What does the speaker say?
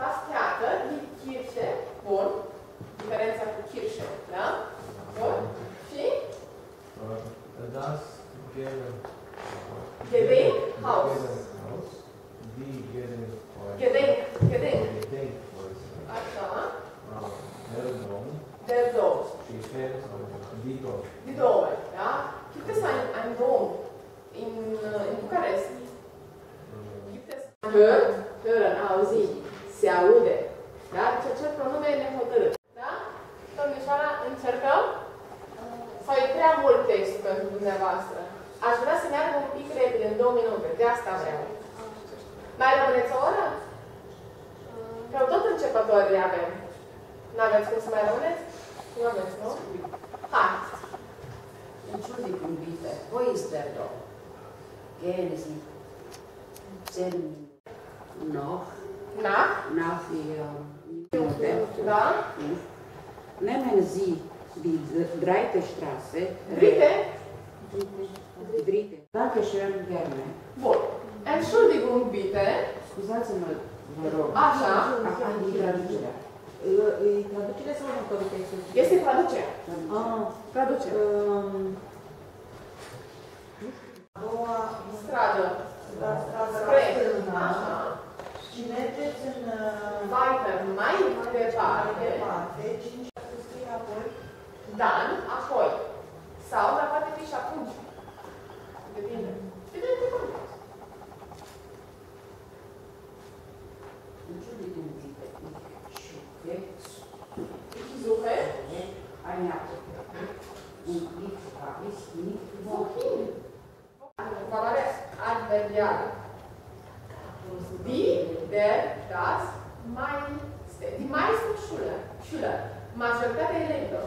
das Theater, die Kirche von Differenza Kirche. Ja? Und viel? Äh, das Gedenkhaus. Gedenk, Gedenk. Așa. Ah, der Dom. Die Dom. Ja? Gibt es einen, einen Dom in, äh, in Bukarest? Äh, Gibt es? Hören, hören, auch Sie. Se aude. Da? Ce ce pronume nehotărât. Da? Domnișoara, încercăm? Sau e prea mult text pentru dumneavoastră? Aș vrea să meargă un pic repede, în două minute. De asta vreau. Mai rămâneți o oră? Că tot începători avem. N-aveți cum să mai rămâneți? Nu aveți, nu? Hai. Entschuldigung bitte, wo ist der da? Gehen Sie zehn nach, Nach? nach vier Minuten. Da? Nehmen Sie die breite Straße. Dritte? Dritte. Dankeschön, gerne. Bun. Entschuldigung, bitte. Scuzați-mă, vă rog. Așa. Acum e traducerea. Îi traducere sau următorul text? Este traducerea. Ah, Traducerea. Mai mai departe. departe, 5 scrie apoi Dan, apoi. Sau, dar poate fi și atunci. Depinde. Depinde de cum. Entschuldigung bitte, ich suche Ich suche. eine Apotheke. Und ich habe es nicht Wohin? Valoare adverbială. Die, der, das, meiste. demais censura, mas eu também lembro